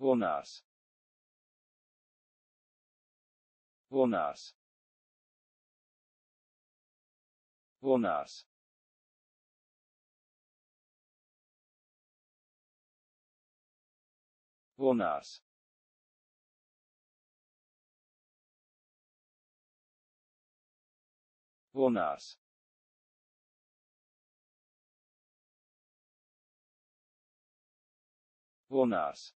Woonās. Woonās. Woonās. Woonās. Woonās. Woonās.